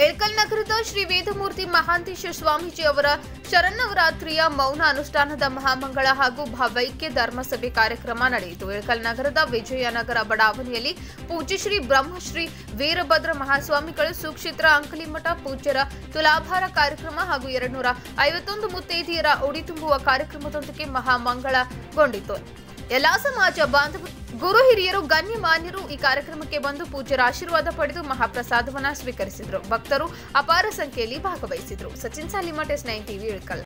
ಏಳ್ಕಲ್ ನಗರದ ಶ್ರೀ ವೇದಮೂರ್ತಿ ಮಹಾಂತೇಶ ಸ್ವಾಮೀಜಿ ಅವರ ಶರನ್ನವರಾತ್ರಿಯ ಮೌನ ಅನುಷ್ಠಾನದ ಮಹಾಮಂಗಳ ಹಾಗೂ ಭಾವೈಕ್ಯ ಧರ್ಮಸಭೆ ಕಾರ್ಯಕ್ರಮ ನಡೆಯಿತು. ಏಳ್ಕಲ್ ನಗರದ ವಿಜಯನಗರ ಬಡಾವಣೆಯಲ್ಲಿ ಪೂಜ್ಯ ಶ್ರೀ ಬ್ರಹ್ಮಶ್ರೀ ವೀರಭದ್ರ ಮಹಾಸ್ವಾಮಿಗಳು ಸುಕ್ಷೇತ್ರ ಅಂಕಲಿಮಠ ಪೂಜ್ಯರ ತುಲಾಭಾರ ಕಾರ್ಯಕ್ರಮ ಹಾಗೂ ಎರಡ್ನೂರ ಐವತ್ತೊಂದು ಮುತ್ತೈದೆಯರ ಉಡಿ ತುಂಬುವ ಕಾರ್ಯಕ್ರಮದೊಂದಿಗೆ ಮಹಾಮಂಗಳಗೊಂಡಿತು. ಎಲ್ಲಾ ಸಮಾಜ ಬಾಂಧವ ಗುರು ಹಿರಿಯರು, ಗಣ್ಯಮಾನ್ಯರು ಈ ಕಾರ್ಯಕ್ರಮಕ್ಕೆ ಬಂದು ಪೂಜ್ಯರ ಆಶೀರ್ವಾದ ಪಡೆದು ಮಹಾಪ್ರಸಾದವನ್ನ ಸ್ವೀಕರಿಸಿದರು. ಭಕ್ತರು ಅಪಾರ ಸಂಖ್ಯೆಯಲ್ಲಿ ಭಾಗವಹಿಸಿದರು. Sachin Salimath S nine TV, Ilkal.